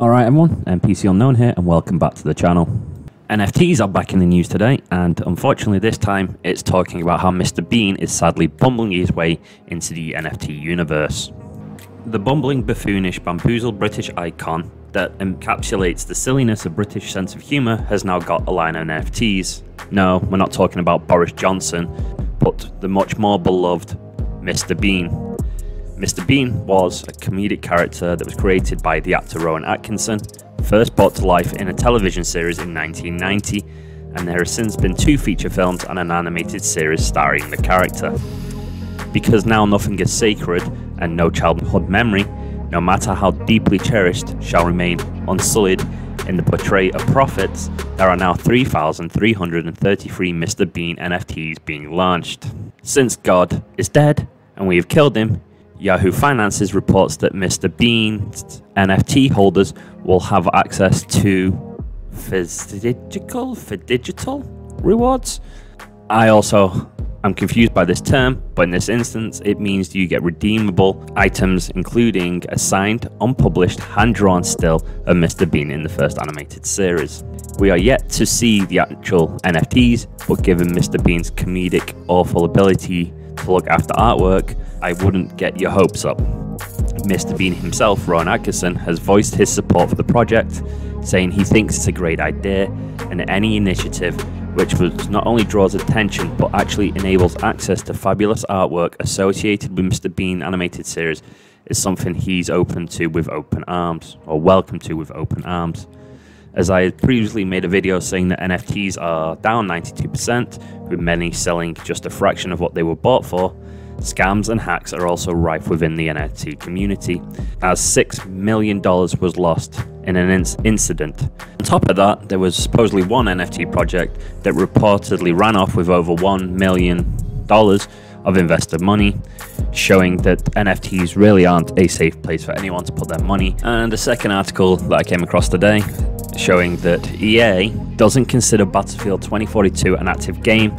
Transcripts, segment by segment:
Alright everyone, NPC Unknown here and welcome back to the channel. NFTs are back in the news today and unfortunately this time it's talking about how Mr Bean is sadly bumbling his way into the NFT universe. The bumbling, buffoonish, bamboozled British icon that encapsulates the silliness of British sense of humour has now got a line on NFTs. No, we're not talking about Boris Johnson, but the much more beloved Mr Bean. Mr. Bean was a comedic character that was created by the actor Rowan Atkinson, first brought to life in a television series in 1990, and there have since been two feature films and an animated series starring the character. Because now nothing is sacred and no childhood memory, no matter how deeply cherished, shall remain unsullied in the portray of profits, there are now 3,333 Mr. Bean NFTs being launched. Since God is dead and we have killed him, Yahoo Finances reports that Mr. Bean's NFT holders will have access to physical, for digital rewards. I also am confused by this term, but in this instance, it means you get redeemable items, including a signed, unpublished, hand-drawn still of Mr. Bean in the first animated series. We are yet to see the actual NFTs, but given Mr. Bean's comedic, awful ability to look after artwork, I wouldn't get your hopes up. Mr. Bean himself, Rowan Atkinson, has voiced his support for the project, saying he thinks it's a great idea and any initiative which not only draws attention but actually enables access to fabulous artwork associated with Mr. Bean animated series is something he's open to with open arms, or welcome to with open arms. As I had previously made a video saying that NFTs are down 92%, with many selling just a fraction of what they were bought for, Scams and hacks are also rife within the NFT community, as $6 million was lost in an incident. On top of that, there was supposedly one NFT project that reportedly ran off with over $1 million of investor money, showing that NFTs really aren't a safe place for anyone to put their money. And the second article that I came across today showing that EA doesn't consider Battlefield 2042 an active game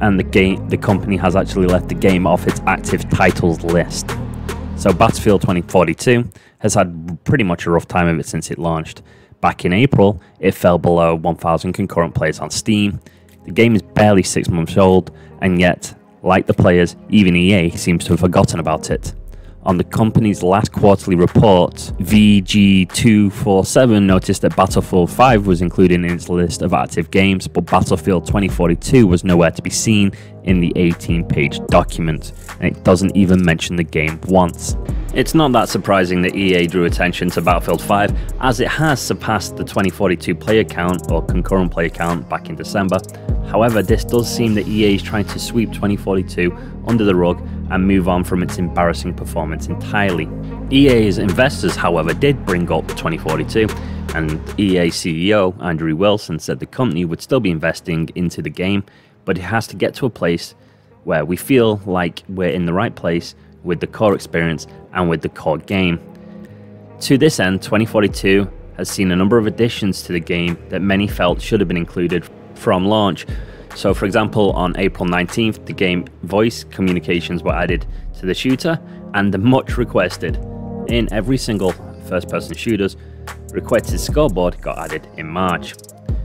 and the game the company has actually left the game off its active titles list. So Battlefield 2042 has had pretty much a rough time of it since it launched. Back in April, it fell below 1,000 concurrent players on Steam. The game is barely six months old, and yet, like the players, even EA seems to have forgotten about it. On the company's last quarterly report, VG247 noticed that Battlefield 5 was included in its list of active games, but Battlefield 2042 was nowhere to be seen in the 18 page document, and it doesn't even mention the game once. It's not that surprising that EA drew attention to Battlefield 5, as it has surpassed the 2042 player count or concurrent player count back in December. However, this does seem that EA is trying to sweep 2042 under the rug and move on from its embarrassing performance entirely. EA's investors, however, did bring up 2042, and EA CEO Andrew Wilson said the company would still be investing into the game, but it has to get to a place where we feel like we're in the right place with the core experience and with the core game. To this end, 2042 has seen a number of additions to the game that many felt should have been included from launch, so for example, on April 19th, the game voice communications were added to the shooter and the much requested in every single first person shooters requested scoreboard got added in March.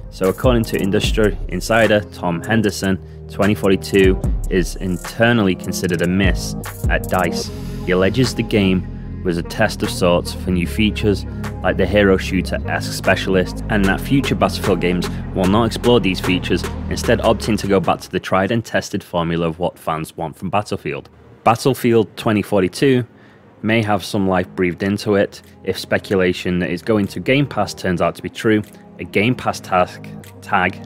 So according to industry insider Tom Henderson, 2042 is internally considered a miss at DICE. He alleges the game was a test of sorts for new features like the hero shooter esque specialist, and that future Battlefield games will not explore these features, instead opting to go back to the tried and tested formula of what fans want from Battlefield. Battlefield 2042 may have some life breathed into it if speculation that is going to Game Pass turns out to be true. A Game Pass task tag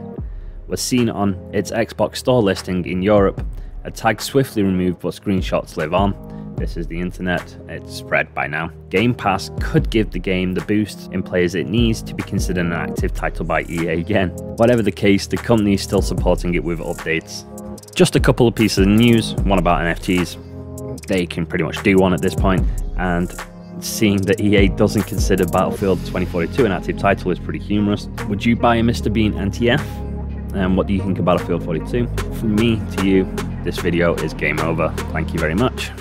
was seen on its Xbox Store listing in Europe. A tag swiftly removed but screenshots live on. This is the internet, it's spread by now. Game Pass could give the game the boost in players it needs to be considered an active title by EA again. Whatever the case, the company is still supporting it with updates. Just a couple of pieces of news, one about NFTs. They can pretty much do one at this point, and seeing that EA doesn't consider Battlefield 2042 an active title is pretty humorous. Would you buy a Mr. Bean NTF? And what do you think of Battlefield 42? From me to you, this video is game over. Thank you very much.